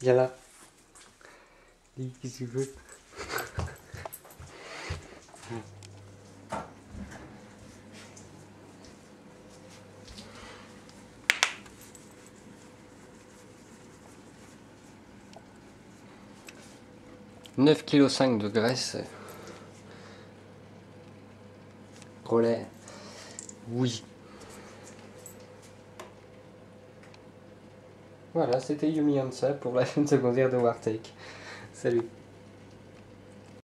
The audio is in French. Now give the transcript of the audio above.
Viens là. Dis. Neuf kg de graisse. Relais. Oui. Voilà, c'était Yumi Hansa pour la chaîne secondaire de Wartake. Salut